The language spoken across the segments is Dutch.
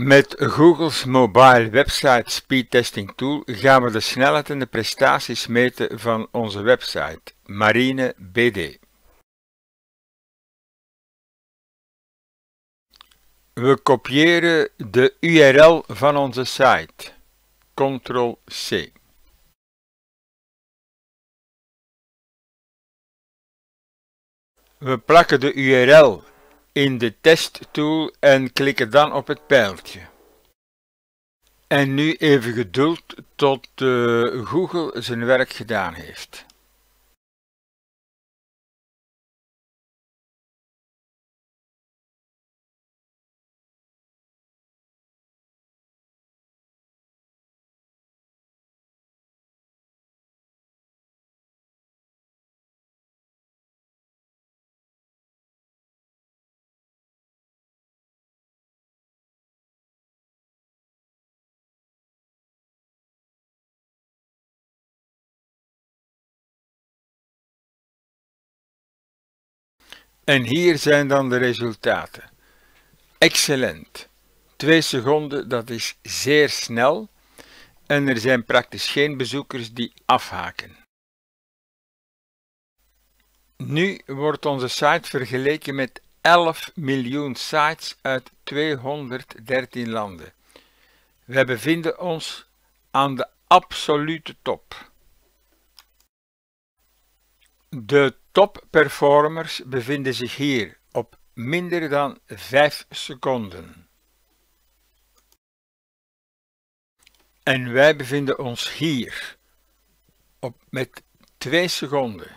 Met Google's mobile website speed testing tool gaan we de snelheid en de prestaties meten van onze website Marine BD. We kopiëren de URL van onze site. Ctrl-C. We plakken de URL in de testtool en klikken dan op het pijltje. En nu even geduld tot uh, Google zijn werk gedaan heeft. En hier zijn dan de resultaten. Excellent. 2 seconden, dat is zeer snel. En er zijn praktisch geen bezoekers die afhaken. Nu wordt onze site vergeleken met 11 miljoen sites uit 213 landen. Wij bevinden ons aan de absolute top. De Top-performers bevinden zich hier op minder dan 5 seconden. En wij bevinden ons hier op met 2 seconden.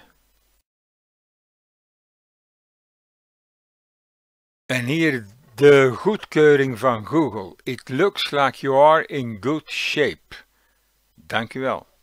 En hier de goedkeuring van Google. It looks like you are in good shape. Dank u wel.